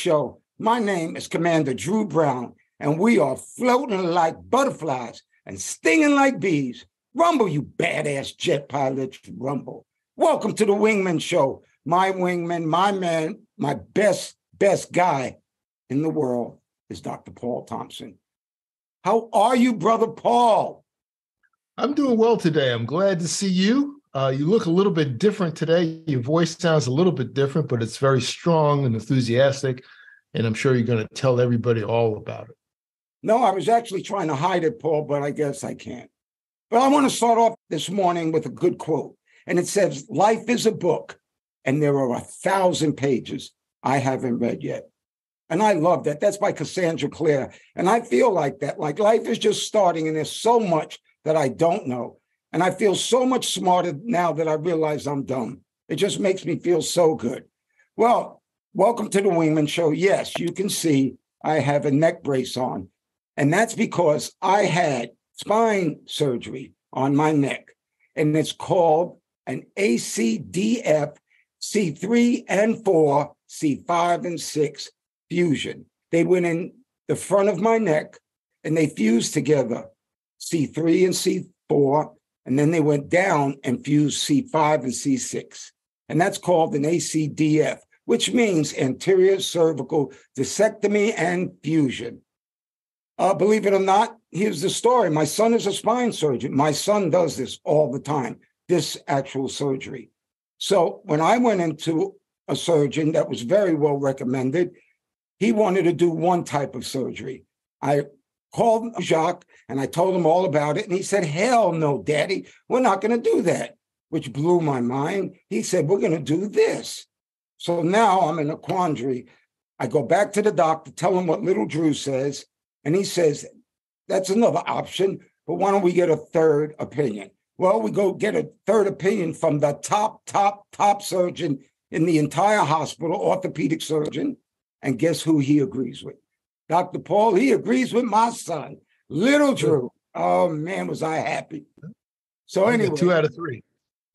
Show. My name is Commander Drew Brown, and we are floating like butterflies and stinging like bees. Rumble, you badass jet pilots, rumble. Welcome to the Wingman Show. My wingman, my man, my best, best guy in the world is Dr. Paul Thompson. How are you, brother Paul? I'm doing well today. I'm glad to see you. Uh, you look a little bit different today. Your voice sounds a little bit different, but it's very strong and enthusiastic. And I'm sure you're going to tell everybody all about it. No, I was actually trying to hide it, Paul, but I guess I can't. But I want to start off this morning with a good quote. And it says, Life is a book, and there are a thousand pages I haven't read yet. And I love that. That's by Cassandra Clare. And I feel like that. Like life is just starting, and there's so much that I don't know. And I feel so much smarter now that I realize I'm dumb. It just makes me feel so good. Well, welcome to the Wingman Show. Yes, you can see I have a neck brace on. And that's because I had spine surgery on my neck. And it's called an ACDF C3 and 4, C5 and 6 fusion. They went in the front of my neck and they fused together C3 and C4 and then they went down and fused C5 and C6. And that's called an ACDF, which means anterior cervical discectomy and fusion. Uh, believe it or not, here's the story. My son is a spine surgeon. My son does this all the time, this actual surgery. So when I went into a surgeon that was very well recommended, he wanted to do one type of surgery. I called Jacques and I told him all about it. And he said, Hell no, daddy, we're not going to do that, which blew my mind. He said, We're going to do this. So now I'm in a quandary. I go back to the doctor, tell him what little Drew says. And he says, That's another option, but why don't we get a third opinion? Well, we go get a third opinion from the top, top, top surgeon in the entire hospital, orthopedic surgeon. And guess who he agrees with? Dr. Paul, he agrees with my son, little Drew. Oh man, was I happy. So anyway, two out of three.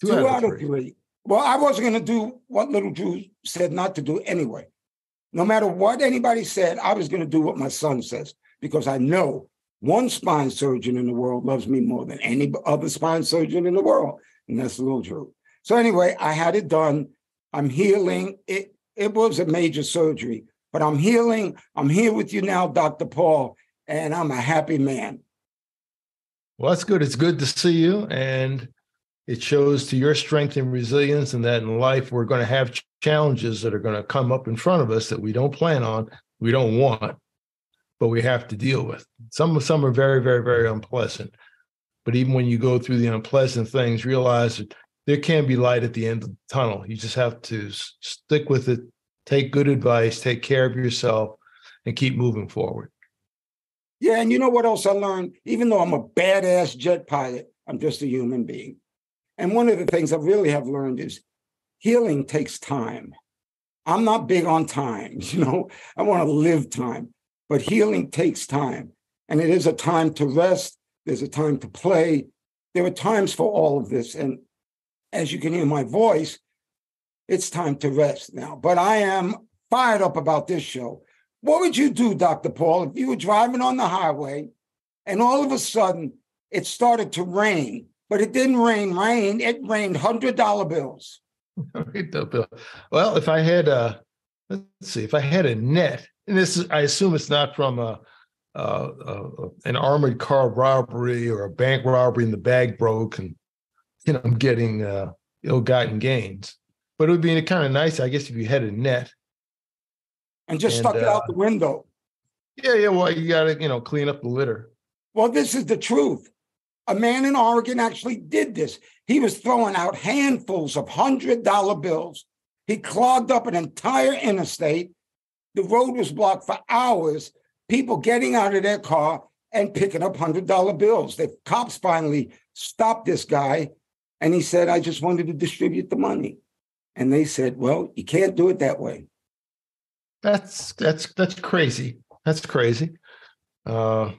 Two, two out, out, of three. three. Well, I wasn't going to do what little Drew said not to do anyway. No matter what anybody said, I was going to do what my son says because I know one spine surgeon in the world loves me more than any other spine surgeon in the world, and that's little Drew. So anyway, I had it done. I'm healing. It it was a major surgery, but I'm healing. I'm here with you now, Dr. Paul, and I'm a happy man. Well, that's good. It's good to see you. And it shows to your strength and resilience, and that in life, we're going to have challenges that are going to come up in front of us that we don't plan on, we don't want, but we have to deal with. Some, of some are very, very, very unpleasant. But even when you go through the unpleasant things, realize that there can be light at the end of the tunnel. You just have to stick with it, take good advice, take care of yourself, and keep moving forward. Yeah, and you know what else I learned? Even though I'm a badass jet pilot, I'm just a human being. And one of the things I really have learned is healing takes time. I'm not big on time, you know, I want to live time, but healing takes time. And it is a time to rest, there's a time to play. There are times for all of this. And as you can hear my voice, it's time to rest now. But I am fired up about this show. What would you do, Dr. Paul, if you were driving on the highway and all of a sudden it started to rain, but it didn't rain rain, it rained $100 bills? well, if I had a, let's see, if I had a net, and this is, I assume it's not from a, uh, uh, an armored car robbery or a bank robbery and the bag broke and you know I'm getting uh, ill-gotten gains. But it would be kind of nice, I guess, if you had a net and just and, stuck it out uh, the window. Yeah, yeah. Well, you got to you know clean up the litter. Well, this is the truth. A man in Oregon actually did this. He was throwing out handfuls of hundred dollar bills. He clogged up an entire interstate. The road was blocked for hours. People getting out of their car and picking up hundred dollar bills. The cops finally stopped this guy, and he said, "I just wanted to distribute the money." And they said, well, you can't do it that way. That's that's that's crazy. That's crazy. Uh,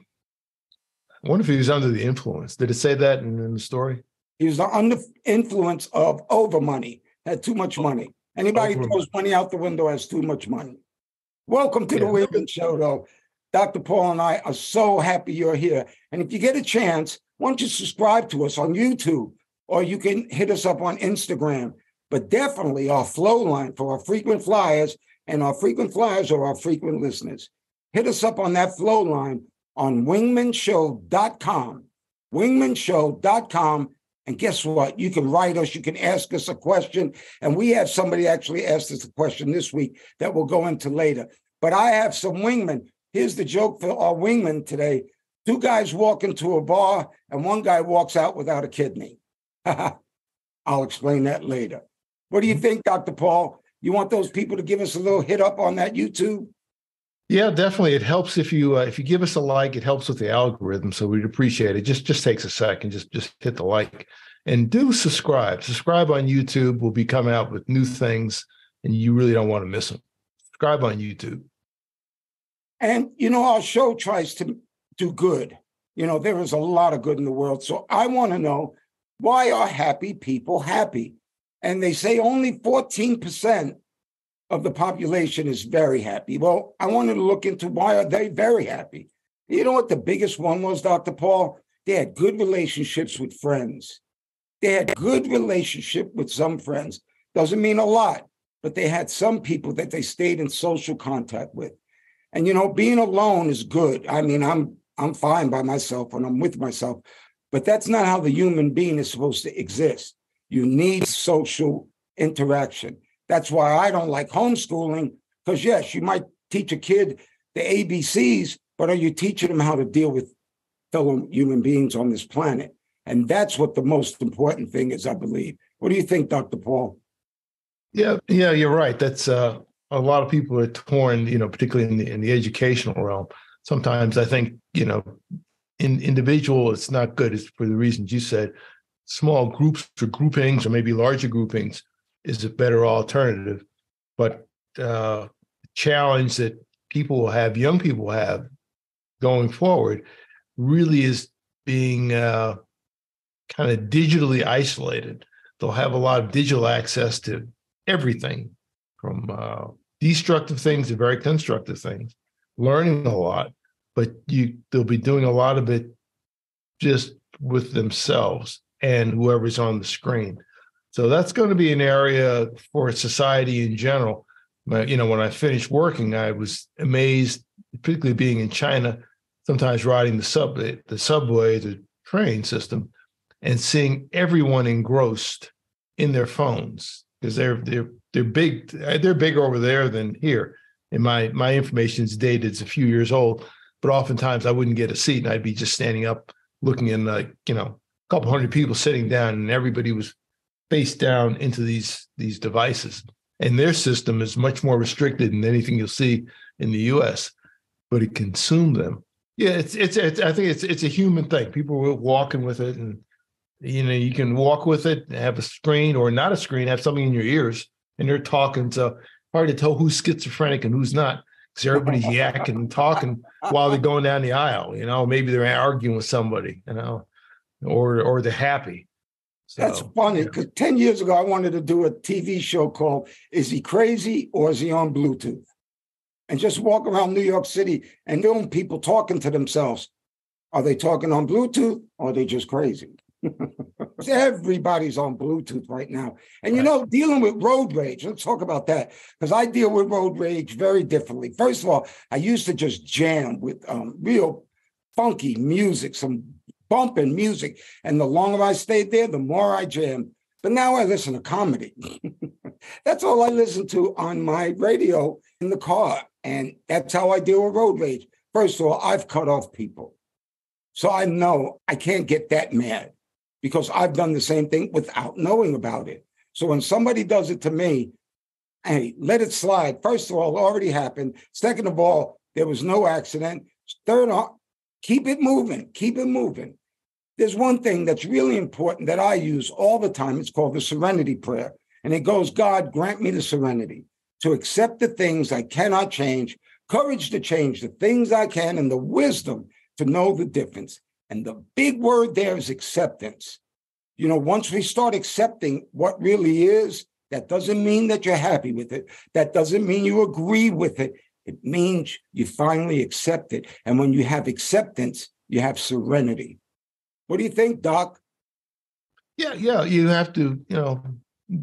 I wonder if he was under the influence. Did it say that in, in the story? He was under influence of over money, had too much money. Anybody throws money out the window has too much money. Welcome to yeah. the Wingman Show, though. Dr. Paul and I are so happy you're here. And if you get a chance, why don't you subscribe to us on YouTube or you can hit us up on Instagram. But definitely our flow line for our frequent flyers and our frequent flyers or our frequent listeners. Hit us up on that flow line on wingmanshow.com. Wingmanshow.com. And guess what? You can write us, you can ask us a question. And we have somebody actually asked us a question this week that we'll go into later. But I have some wingmen. Here's the joke for our wingmen today. Two guys walk into a bar, and one guy walks out without a kidney. I'll explain that later. What do you mm-hmm. think, Dr. Paul? You want those people to give us a little hit up on that YouTube? Yeah, definitely. It helps if you uh, if you give us a like. It helps with the algorithm, so we'd appreciate it. Just just takes a second. Just just hit the like and do subscribe. Subscribe on YouTube. We'll be coming out with new things, and you really don't want to miss them. Subscribe on YouTube. And you know, our show tries to do good. You know, there is a lot of good in the world. So I want to know why are happy people happy? And they say only 14% of the population is very happy. Well, I wanted to look into why are they very happy. You know what the biggest one was, Dr. Paul? They had good relationships with friends. They had good relationship with some friends. Doesn't mean a lot, but they had some people that they stayed in social contact with. And you know, being alone is good. I mean, I'm I'm fine by myself when I'm with myself, but that's not how the human being is supposed to exist. You need social interaction. That's why I don't like homeschooling, because yes, you might teach a kid the ABCs, but are you teaching them how to deal with fellow human beings on this planet? And that's what the most important thing is, I believe. What do you think, Dr. Paul? Yeah, yeah, you're right. That's uh, a lot of people are torn, you know, particularly in the in the educational realm. Sometimes I think, you know, in individual, it's not good. It's for the reasons you said. Small groups or groupings, or maybe larger groupings, is a better alternative. But uh, challenge that people will have, young people have, going forward, really is being uh, kind of digitally isolated. They'll have a lot of digital access to everything, from uh, destructive things to very constructive things, learning a lot but you they'll be doing a lot of it just with themselves and whoever's on the screen. So that's going to be an area for society in general. But, you know, when I finished working, I was amazed, particularly being in China, sometimes riding the subway, the subway, the train system, and seeing everyone engrossed in their phones because they're they're they're big they're bigger over there than here. And my my information is dated; it's a few years old but oftentimes I wouldn't get a seat and I'd be just standing up looking in like, you know, a couple hundred people sitting down and everybody was face down into these these devices. And their system is much more restricted than anything you'll see in the US, but it consumed them. Yeah, it's, it's it's I think it's it's a human thing. People were walking with it and you know, you can walk with it, have a screen or not a screen, have something in your ears, and they're talking. So hard to tell who's schizophrenic and who's not because everybody's yakking and talking while they're going down the aisle. You know, maybe they're arguing with somebody. You know, or or they're happy. So, That's funny because yeah. 10 years ago, I wanted to do a TV show called Is He Crazy or Is He on Bluetooth? And just walk around New York City and film people talking to themselves. Are they talking on Bluetooth or are they just crazy? Everybody's on Bluetooth right now. And you know, dealing with road rage, let's talk about that because I deal with road rage very differently. First of all, I used to just jam with um, real funky music, some bumping music. And the longer I stayed there, the more I jammed. But now I listen to comedy. that's all I listen to on my radio in the car. And that's how I deal with road rage. First of all, I've cut off people. So I know I can't get that mad because I've done the same thing without knowing about it. So when somebody does it to me, hey, let it slide. First of all, it already happened. Second of all, there was no accident. Third, keep it moving, keep it moving. There's one thing that's really important that I use all the time. It's called the serenity prayer. And it goes, God, grant me the serenity to accept the things I cannot change, courage to change the things I can, and the wisdom to know the difference. And the big word there is acceptance. You know, once we start accepting what really is, That doesn't mean that you're happy with it. That doesn't mean you agree with it. It means you finally accept it. And when you have acceptance, you have serenity. What do you think, Doc? Yeah, yeah. You have to, you know,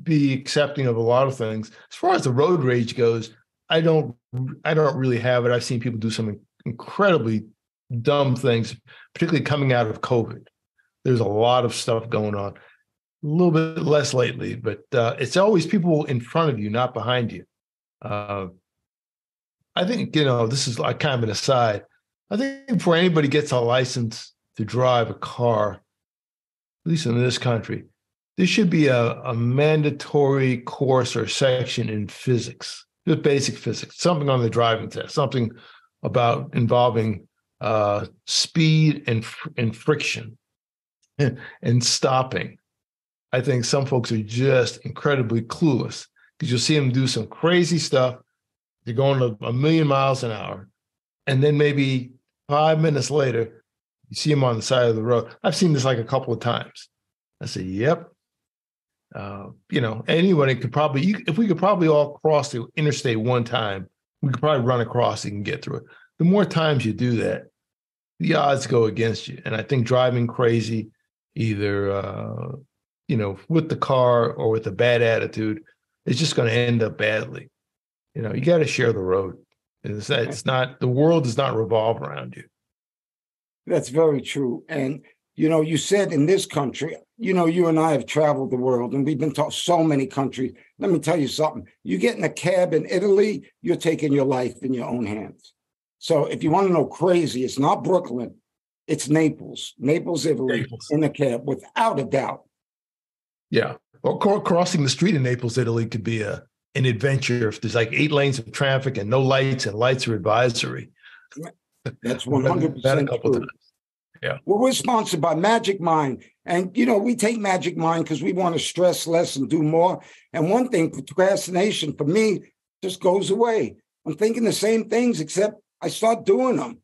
be accepting of a lot of things. As far as the road rage goes, I don't I don't really have it. I've seen people do some incredibly dumb things, particularly coming out of COVID. There's a lot of stuff going on. A little bit less lately, but uh, it's always people in front of you, not behind you. Uh, I think you know this is like kind of an aside. I think before anybody gets a license to drive a car, at least in this country, there should be a, a mandatory course or section in physics, just basic physics, something on the driving test, something about involving uh, speed and and friction and stopping. I think some folks are just incredibly clueless because you'll see them do some crazy stuff. They're going a million miles an hour, and then maybe five minutes later, you see them on the side of the road. I've seen this like a couple of times. I say, "Yep." Uh, you know, anyone could probably, if we could probably all cross the interstate one time, we could probably run across it and get through it. The more times you do that, the odds go against you. And I think driving crazy, either uh, you know, with the car or with a bad attitude, is just going to end up badly. You know, you got to share the road. It's, it's not the world does not revolve around you. That's very true. And you know, you said in this country, you know, you and I have traveled the world and we've been to so many countries. Let me tell you something. You get in a cab in Italy, you're taking your life in your own hands. So if you want to know crazy, it's not Brooklyn, it's Naples, Naples, Italy, Naples. in a cab, without a doubt. Yeah. Or crossing the street in Naples, Italy could be a an adventure if there's like eight lanes of traffic and no lights and lights are advisory. That's 100% a couple true. Times. Yeah. Well, we're sponsored by Magic Mind. And, you know, we take Magic Mind because we want to stress less and do more. And one thing, procrastination for me just goes away. I'm thinking the same things, except I start doing them.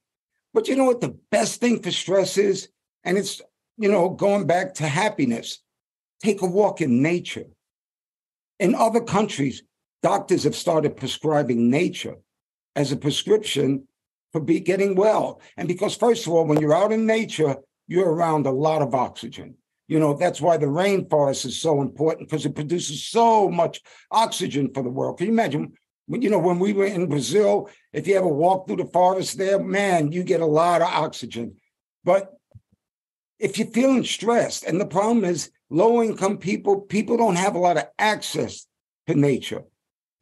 But you know what the best thing for stress is? And it's, you know, going back to happiness. Take a walk in nature. In other countries, doctors have started prescribing nature as a prescription for be getting well. And because, first of all, when you're out in nature, you're around a lot of oxygen. You know, that's why the rainforest is so important because it produces so much oxygen for the world. Can you imagine you know, when we were in Brazil, if you ever walk through the forest there, man, you get a lot of oxygen. But if you're feeling stressed, and the problem is low income people, people don't have a lot of access to nature.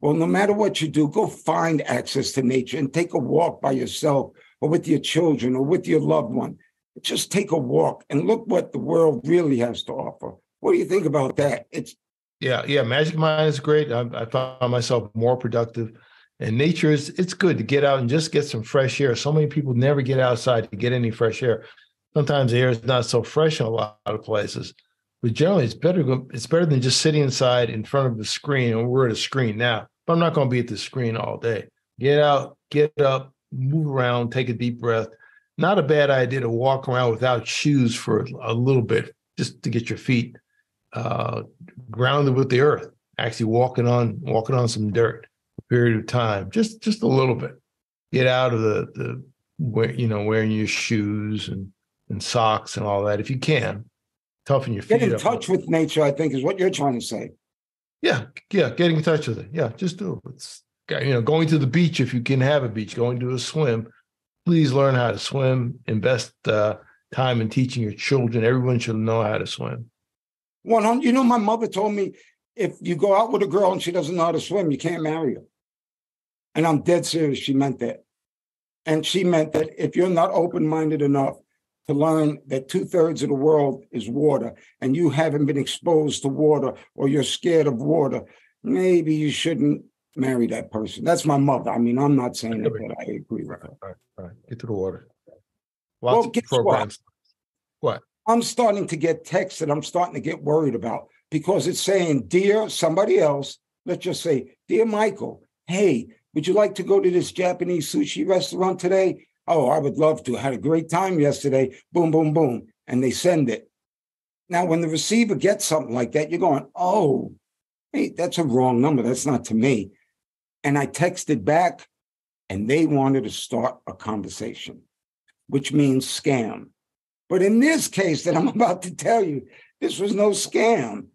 Well, no matter what you do, go find access to nature and take a walk by yourself or with your children or with your loved one. Just take a walk and look what the world really has to offer. What do you think about that? It's yeah, yeah. Magic Mind is great. I, I found myself more productive. And nature is it's good to get out and just get some fresh air. So many people never get outside to get any fresh air. Sometimes the air is not so fresh in a lot of places. But generally it's better it's better than just sitting inside in front of the screen. And we're at a screen now, but I'm not going to be at the screen all day. Get out, get up, move around, take a deep breath. Not a bad idea to walk around without shoes for a little bit, just to get your feet uh, grounded with the earth, actually walking on walking on some dirt a period of time, just just a little bit. Get out of the the where you know wearing your shoes and and socks and all that if you can. Toughen your feet. Get in touch with nature, I think, is what you're trying to say. Yeah, yeah, getting in touch with it. Yeah, just do it. It's you know going to the beach if you can have a beach, going to a swim. Please learn how to swim. Invest uh, time in teaching your children. Everyone should know how to swim. 100. You know, my mother told me if you go out with a girl and she doesn't know how to swim, you can't marry her. And I'm dead serious. She meant that. And she meant that if you're not open minded enough to learn that two thirds of the world is water and you haven't been exposed to water or you're scared of water, maybe you shouldn't marry that person. That's my mother. I mean, I'm not saying that, but I agree with her. Right, right. Get to the water. Lots well, of programs. What? what? I'm starting to get texts that I'm starting to get worried about because it's saying, Dear somebody else, let's just say, Dear Michael, hey, would you like to go to this Japanese sushi restaurant today? Oh, I would love to. Had a great time yesterday. Boom, boom, boom. And they send it. Now, when the receiver gets something like that, you're going, Oh, Hey, that's a wrong number. That's not to me. And I texted back, and they wanted to start a conversation, which means scam. But in this case that I'm about to tell you, this was no scam.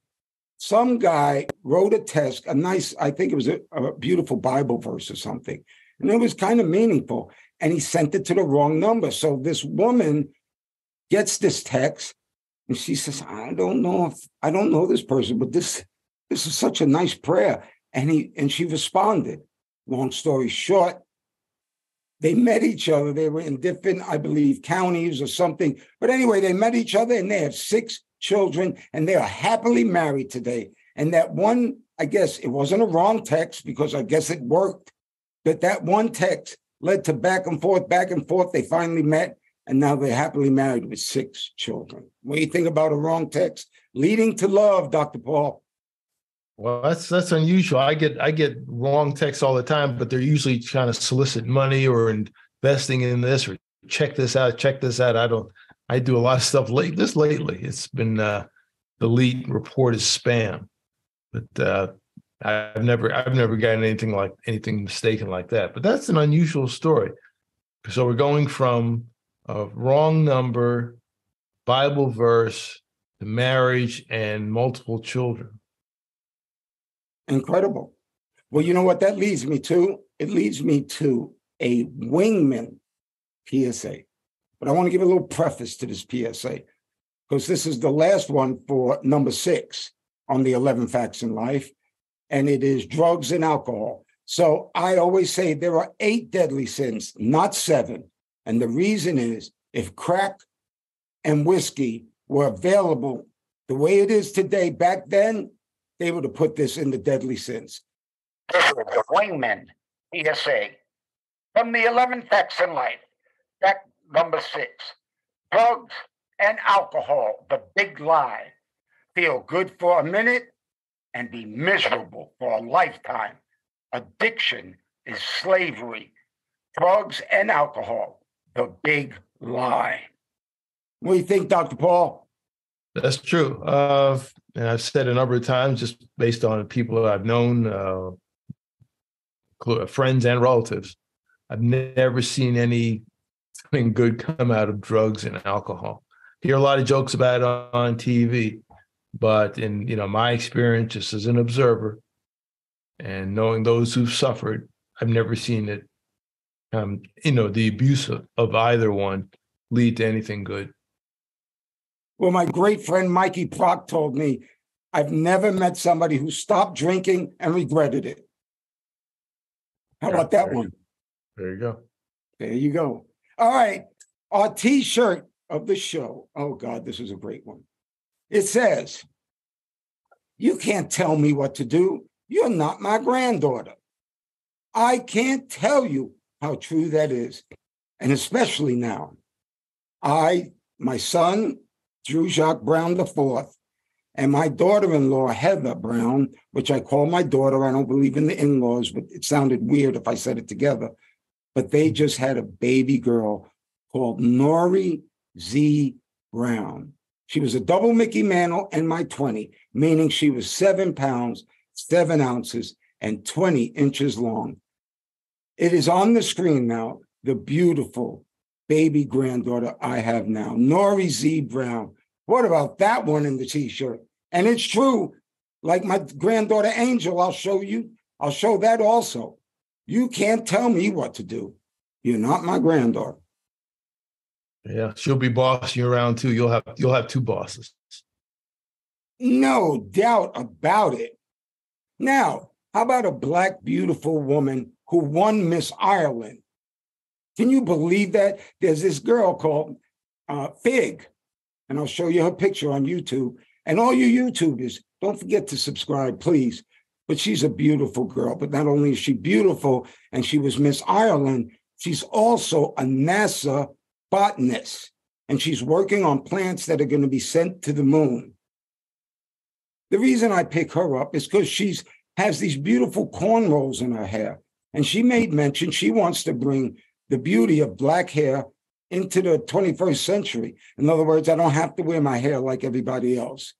Some guy wrote a text, a nice, I think it was a, a beautiful Bible verse or something, and it was kind of meaningful. And he sent it to the wrong number. So this woman gets this text and she says, I don't know if I don't know this person, but this this is such a nice prayer. And he and she responded. Long story short, they met each other. They were in different, I believe, counties or something. But anyway, they met each other and they have six children and they are happily married today. And that one, I guess it wasn't a wrong text because I guess it worked. But that one text led to back and forth, back and forth. They finally met and now they're happily married with six children. What do you think about a wrong text leading to love, Dr. Paul? Well, that's that's unusual. I get I get wrong texts all the time, but they're usually trying to solicit money or investing in this or check this out, check this out. I don't. I do a lot of stuff late. This lately, it's been uh, delete report as spam, but uh, I've never I've never gotten anything like anything mistaken like that. But that's an unusual story. So we're going from a wrong number, Bible verse, to marriage and multiple children. Incredible. Well, you know what that leads me to? It leads me to a wingman PSA. But I want to give a little preface to this PSA because this is the last one for number six on the 11 facts in life, and it is drugs and alcohol. So I always say there are eight deadly sins, not seven. And the reason is if crack and whiskey were available the way it is today, back then, they would have put this in the deadly sins. Wingman PSA from the 11 facts in life. Fact number six drugs and alcohol, the big lie. Feel good for a minute and be miserable for a lifetime. Addiction is slavery. Drugs and alcohol the big lie. What do you think, Dr. Paul? That's true. Uh, and I've said a number of times, just based on people I've known, uh, friends and relatives, I've never seen anything good come out of drugs and alcohol. Hear a lot of jokes about it on TV, but in you know my experience, just as an observer, and knowing those who've suffered, I've never seen it um, you know, the abuse of, of either one lead to anything good. Well, my great friend Mikey Prock told me, I've never met somebody who stopped drinking and regretted it. How about that one? There you go. There you go. All right. Our t shirt of the show. Oh, God, this is a great one. It says, You can't tell me what to do. You're not my granddaughter. I can't tell you how true that is. And especially now, I, my son, Drew Jacques Brown IV, and my daughter in law, Heather Brown, which I call my daughter. I don't believe in the in laws, but it sounded weird if I said it together. But they just had a baby girl called Nori Z. Brown. She was a double Mickey Mantle and my 20, meaning she was seven pounds, seven ounces, and 20 inches long. It is on the screen now, the beautiful baby granddaughter I have now, Nori Z. Brown. What about that one in the t shirt? And it's true. Like my granddaughter Angel, I'll show you, I'll show that also. You can't tell me what to do. You're not my granddaughter. Yeah, she'll be bossing you around too. You'll have you'll have two bosses. No doubt about it. Now, how about a black beautiful woman who won Miss Ireland. Can you believe that? There's this girl called uh, Fig, and I'll show you her picture on YouTube. And all you YouTubers, don't forget to subscribe, please. But she's a beautiful girl. But not only is she beautiful and she was Miss Ireland, she's also a NASA botanist. And she's working on plants that are going to be sent to the moon. The reason I pick her up is because she's has these beautiful cornrows in her hair. And she made mention she wants to bring the beauty of black hair into the 21st century. In other words, I don't have to wear my hair like everybody else.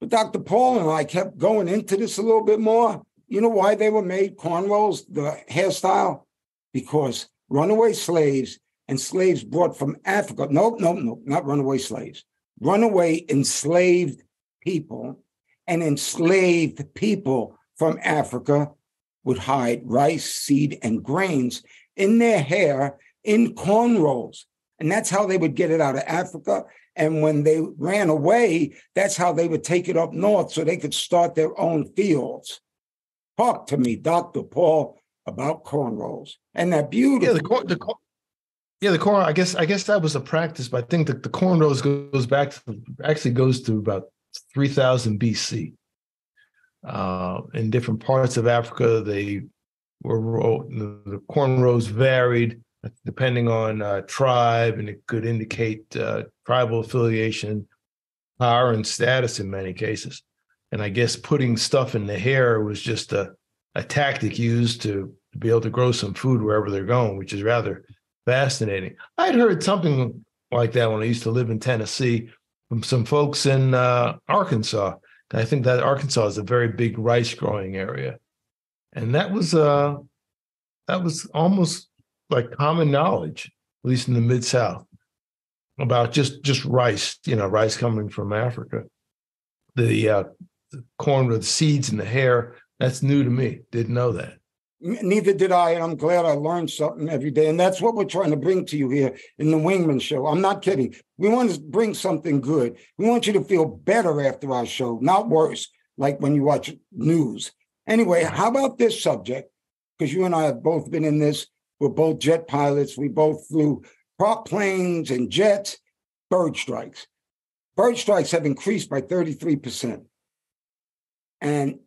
But Dr. Paul and I kept going into this a little bit more. You know why they were made cornrows, the hairstyle? Because runaway slaves and slaves brought from Africa, no, no, no, not runaway slaves, runaway enslaved people and enslaved people from Africa would hide rice, seed, and grains in their hair in cornrows. And that's how they would get it out of Africa. And when they ran away, that's how they would take it up north so they could start their own fields. Talk to me, Dr. Paul, about cornrows. And that beautiful. Yeah, the, cor- the cor- yeah, the corn. I guess I guess that was a practice, but I think that the cornrows goes back to actually goes to about 3000 BC. Uh, in different parts of Africa, they were the, the cornrows varied depending on uh, tribe, and it could indicate uh, tribal affiliation, power, and status in many cases. And I guess putting stuff in the hair was just a, a tactic used to be able to grow some food wherever they're going, which is rather fascinating. I'd heard something like that when I used to live in Tennessee from some folks in uh, Arkansas. I think that Arkansas is a very big rice growing area, and that was uh, that was almost like common knowledge, at least in the mid South, about just just rice. You know, rice coming from Africa. The, uh, the corn with seeds and the hair. That's new to me. Didn't know that. Neither did I, and I'm glad I learned something every day. And that's what we're trying to bring to you here in the Wingman Show. I'm not kidding. We want to bring something good. We want you to feel better after our show, not worse, like when you watch news. Anyway, how about this subject? Because you and I have both been in this. We're both jet pilots. We both flew prop planes and jets, bird strikes. Bird strikes have increased by 33%. And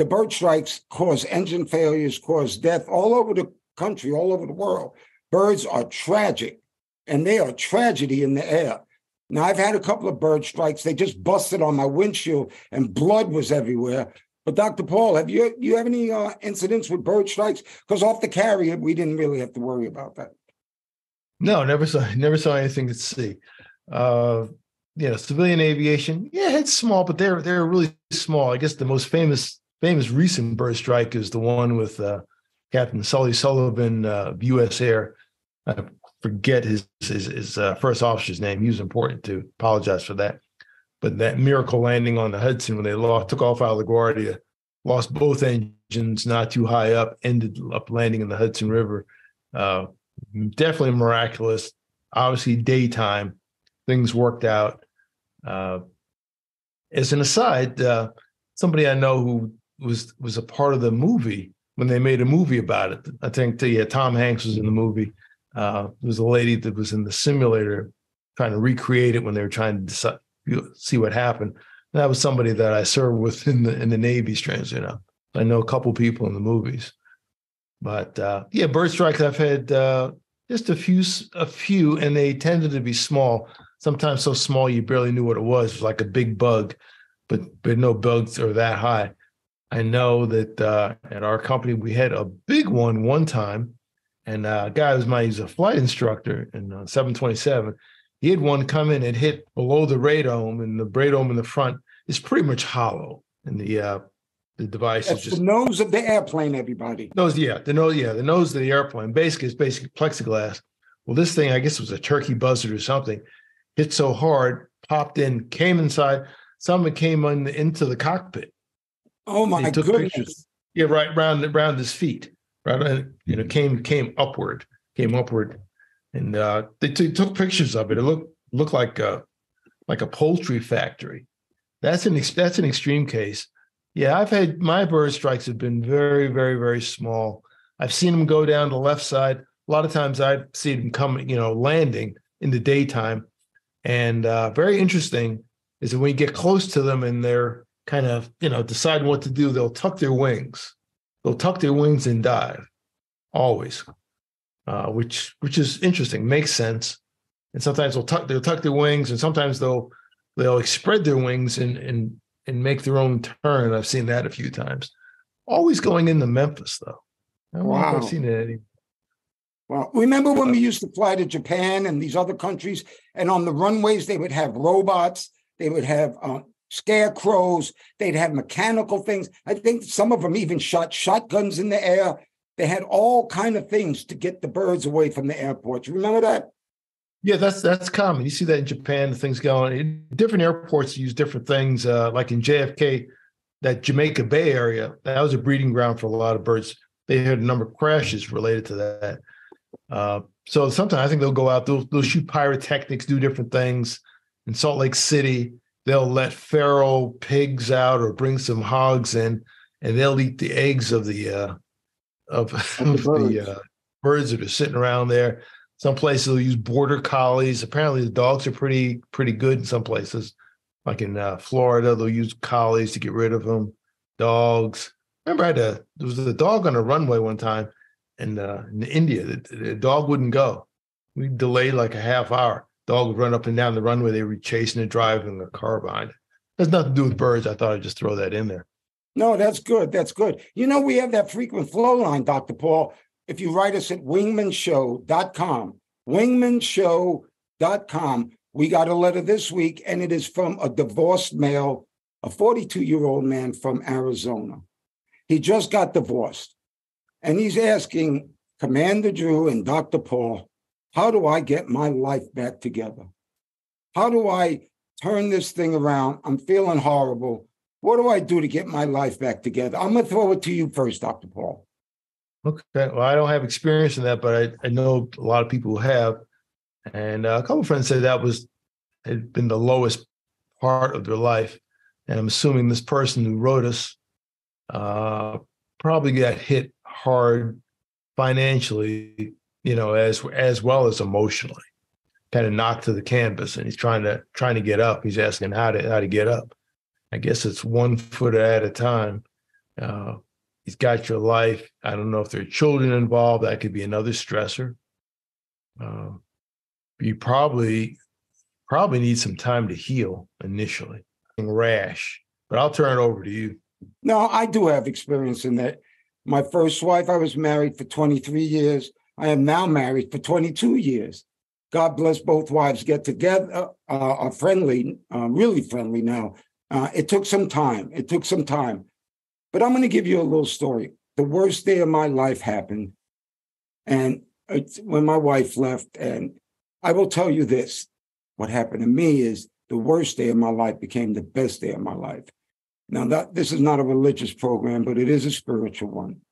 the bird strikes cause engine failures, cause death all over the country, all over the world. Birds are tragic, and they are tragedy in the air. Now, I've had a couple of bird strikes. They just busted on my windshield, and blood was everywhere. But Dr. Paul, have you you have any uh, incidents with bird strikes? Because off the carrier, we didn't really have to worry about that. No, never saw never saw anything at sea. Uh, you know, civilian aviation, yeah, it's small, but they're they're really small. I guess the most famous famous recent bird strike is the one with uh, Captain Sully Sullivan of uh, U.S. Air. I forget his his, his uh, first officer's name. He was important to apologize for that. But that miracle landing on the Hudson when they lost, took off out of LaGuardia, lost both engines not too high up, ended up landing in the Hudson River. Uh, definitely miraculous. Obviously, daytime, things worked out. Uh, as an aside, uh, somebody I know who was was a part of the movie when they made a movie about it. I think yeah, Tom Hanks was in the movie. Uh, there was a lady that was in the simulator trying to recreate it when they were trying to decide, see what happened. And that was somebody that I served with in the in the Navy. Strange, you know, I know a couple people in the movies. But uh, yeah, bird strikes I've had uh, just a few, a few, and they tended to be small. Sometimes so small you barely knew what it was, it was like a big bug, but but no bugs are that high. I know that uh, at our company we had a big one one time, and uh, a guy was my he's a flight instructor in uh, 727. He had one come in and hit below the radome, and the radome in the front is pretty much hollow, and the uh, the device That's is just the nose of the airplane. Everybody. nose. Yeah, the nose. Yeah, the nose of the airplane. Basically, it's basically plexiglass. Well, this thing, I guess, it was a turkey buzzard or something. Hit so hard, popped in, came inside. Someone came in, into the cockpit Oh my goodness. pictures. Yeah, right around around his feet. Right, and you know, came came upward, came upward, and uh, they t- took pictures of it. It looked looked like a like a poultry factory. That's an ex- that's an extreme case. Yeah, I've had my bird strikes have been very very very small. I've seen them go down the left side. A lot of times I've seen them coming, you know, landing in the daytime. And uh, very interesting is that when you get close to them and they're kind of, you know, decide what to do, they'll tuck their wings. They'll tuck their wings and dive, always, uh, which which is interesting, makes sense. And sometimes they'll tuck they'll tuck their wings, and sometimes they'll they'll spread their wings and and and make their own turn. I've seen that a few times. Always going into Memphis though. I don't know if Wow. I've seen it any. Well, remember when we used to fly to Japan and these other countries, and on the runways they would have robots. They would have uh, scarecrows. They'd have mechanical things. I think some of them even shot shotguns in the air. They had all kind of things to get the birds away from the airport. You remember that? Yeah, that's that's common. You see that in Japan. The things going. Different airports use different things. Uh, like in JFK, that Jamaica Bay area, that was a breeding ground for a lot of birds. They had a number of crashes related to that. Uh, so sometimes I think they'll go out, they'll, they'll shoot pyrotechnics, do different things. In Salt Lake City, they'll let feral pigs out or bring some hogs in, and they'll eat the eggs of the uh, of, of the, birds. the uh, birds that are sitting around there. Some places will use border collies. Apparently, the dogs are pretty pretty good in some places. Like in uh, Florida, they'll use collies to get rid of them. Dogs. Remember, I had a there was a dog on a runway one time in, uh, in India. The, the, dog wouldn't go. We delayed like a half hour. Dog would run up and down the runway. They were chasing and driving the car behind it. Nothing to do with birds. I thought I'd just throw that in there. No, that's good. That's good. You know, we have that frequent flow line, Dr. Paul. If you write us at wingmanshow.com, wingmanshow.com, we got a letter this week, and it is from a divorced male, a 42 year old man from Arizona. He just got divorced, and he's asking Commander Drew and Dr. Paul, how do I get my life back together? How do I turn this thing around? I'm feeling horrible. What do I do to get my life back together? I'm going to throw it to you first, Dr. Paul. Okay. Well, I don't have experience in that, but I, I know a lot of people who have. And uh, a couple of friends said that was had been the lowest part of their life. And I'm assuming this person who wrote us uh, probably got hit hard financially, you know, as as well as emotionally, kind of knocked to the canvas. And he's trying to trying to get up. He's asking how to how to get up. I guess it's one foot at a time. Uh, he's got your life. I don't know if there are children involved. That could be another stressor. Uh, you probably probably need some time to heal initially. Rash, but I'll turn it over to you. No, I do have experience in that. My first wife, I was married for 23 years. I am now married for 22 years. God bless both wives get together, uh, are friendly, uh, really friendly now. Uh, it took some time. It took some time. But I'm going to give you a little story. The worst day of my life happened. And when my wife left. And I will tell you this what happened to me is the worst day of my life became the best day of my life. Now, that this is not a religious program, but it is a spiritual one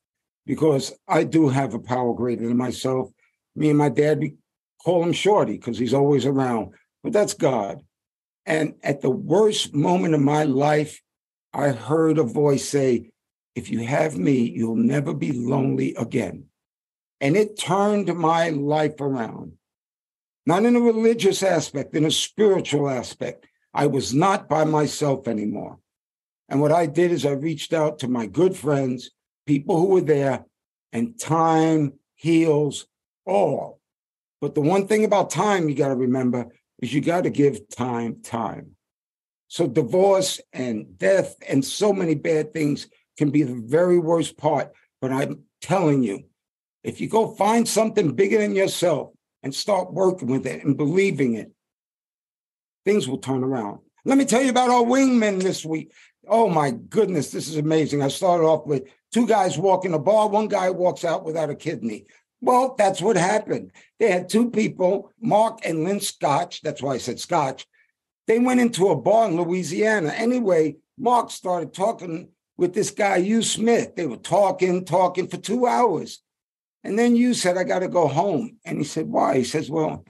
because I do have a power greater than myself. Me and my dad, we call him Shorty because he's always around, but that's God. And at the worst moment of my life, I heard a voice say, If you have me, you'll never be lonely again. And it turned my life around, not in a religious aspect, in a spiritual aspect. I was not by myself anymore. And what I did is I reached out to my good friends, people who were there, and time heals all. But the one thing about time you got to remember is you got to give time time. So divorce and death and so many bad things can be the very worst part. But I'm telling you, if you go find something bigger than yourself and start working with it and believing it, things will turn around. Let me tell you about our wingmen this week. Oh my goodness, this is amazing. I started off with two guys walking a bar. One guy walks out without a kidney. Well, that's what happened. They had two people, Mark and Lynn Scotch. That's why I said Scotch. They went into a bar in Louisiana. Anyway, Mark started talking with this guy, Hugh Smith. They were talking, talking for two hours. And then you said, I got to go home. And he said, Why? He says, Well,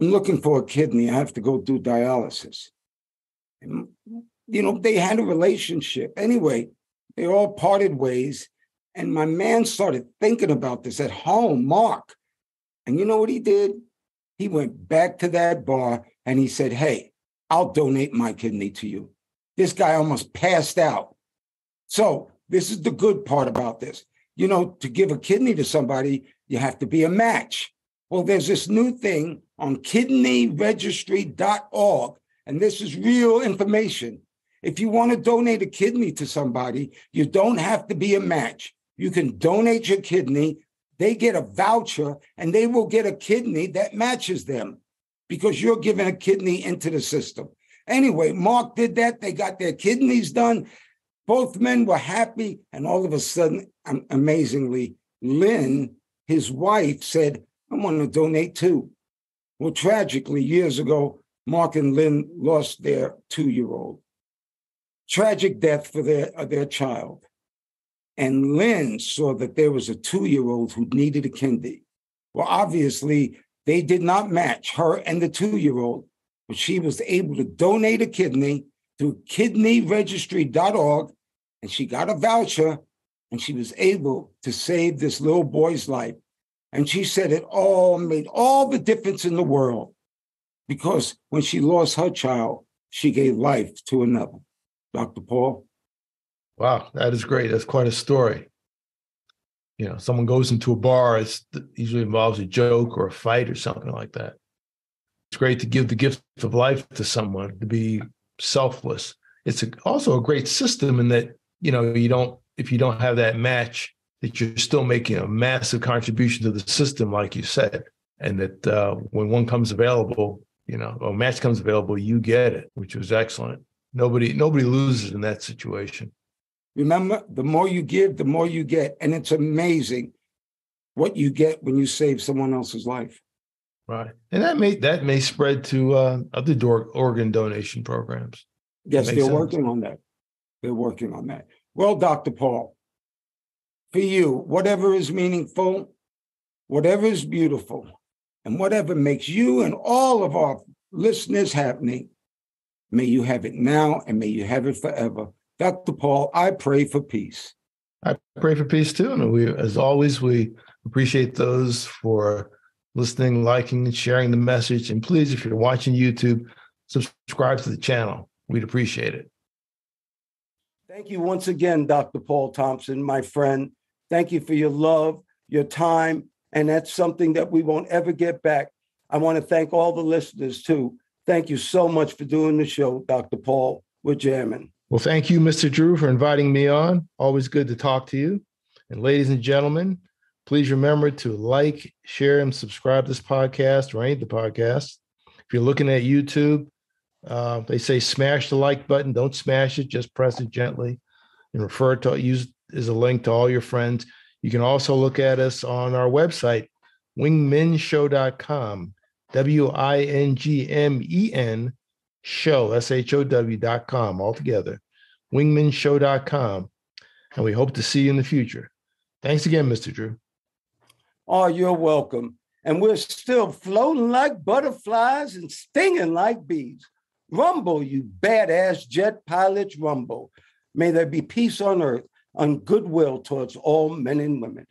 I'm looking for a kidney. I have to go do dialysis. And, you know, they had a relationship. Anyway, they all parted ways. And my man started thinking about this at home, Mark. And you know what he did? He went back to that bar and he said, Hey, I'll donate my kidney to you. This guy almost passed out. So, this is the good part about this. You know, to give a kidney to somebody, you have to be a match. Well, there's this new thing on kidneyregistry.org, and this is real information. If you want to donate a kidney to somebody, you don't have to be a match. You can donate your kidney. They get a voucher and they will get a kidney that matches them because you're giving a kidney into the system. Anyway, Mark did that. They got their kidneys done. Both men were happy. And all of a sudden, amazingly, Lynn, his wife, said, I want to donate too. Well, tragically, years ago, Mark and Lynn lost their two year old. Tragic death for their, uh, their child. And Lynn saw that there was a two year old who needed a kidney. Well, obviously, they did not match her and the two year old, but she was able to donate a kidney through kidneyregistry.org, and she got a voucher and she was able to save this little boy's life. And she said it all made all the difference in the world because when she lost her child, she gave life to another. Dr. Paul? Wow, that is great. That's quite a story. You know, someone goes into a bar, it usually involves a joke or a fight or something like that. It's great to give the gift of life to someone, to be selfless. It's a, also a great system in that, you know, you don't, if you don't have that match, that you're still making a massive contribution to the system, like you said, and that uh, when one comes available, you know, a match comes available, you get it, which was excellent. Nobody, nobody loses in that situation. Remember, the more you give, the more you get, and it's amazing what you get when you save someone else's life. Right, and that may that may spread to uh, other door, organ donation programs. Yes, they're sense. working on that. They're working on that. Well, Dr. Paul, for you, whatever is meaningful, whatever is beautiful, and whatever makes you and all of our listeners happy, may you have it now and may you have it forever. Dr. Paul, I pray for peace. I pray for peace too. And we, as always, we appreciate those for listening, liking, and sharing the message. And please, if you're watching YouTube, subscribe to the channel. We'd appreciate it. Thank you once again, Dr. Paul Thompson, my friend. Thank you for your love, your time, and that's something that we won't ever get back. I want to thank all the listeners too. Thank you so much for doing the show, Dr. Paul. We're jamming. Well, thank you, Mr. Drew, for inviting me on. Always good to talk to you. And ladies and gentlemen, please remember to like, share, and subscribe to this podcast or any of the podcasts. If you're looking at YouTube, uh, they say smash the like button. Don't smash it, just press it gently and refer to use as a link to all your friends. You can also look at us on our website, wingmenshow.com, W I N G M E N show, S H O W.com altogether, wingmenshow.com. And we hope to see you in the future. Thanks again, Mr. Drew. Oh, you're welcome. And we're still floating like butterflies and stinging like bees. Rumble, you badass jet pilots, rumble. May there be peace on earth, and goodwill towards all men and women.